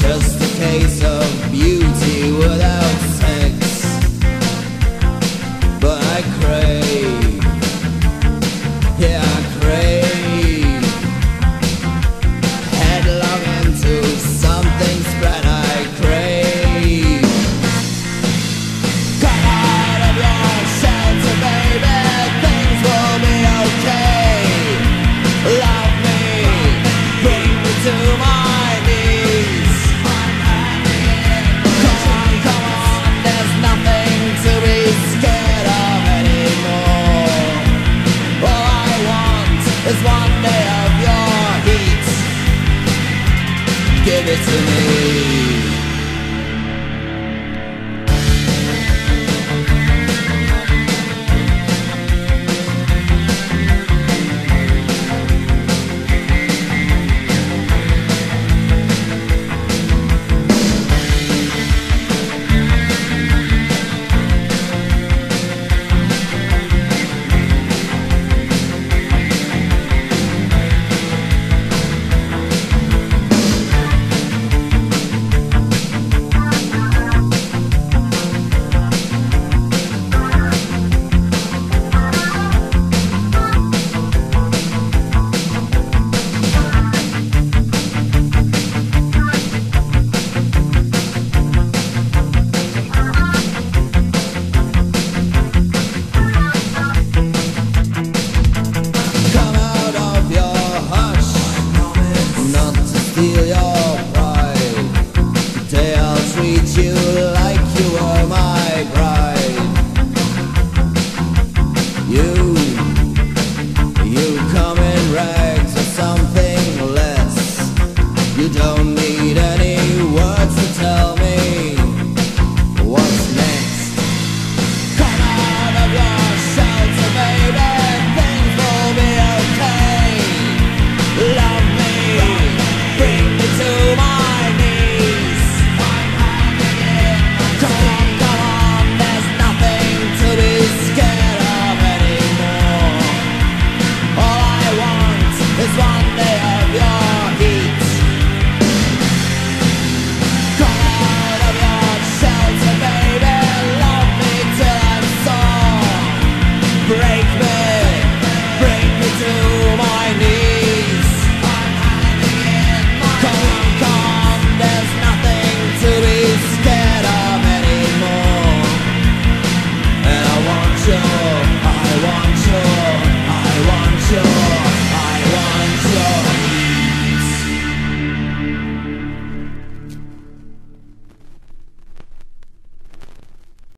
just a case of beauty without is one day of your heat. Give it to me. feel your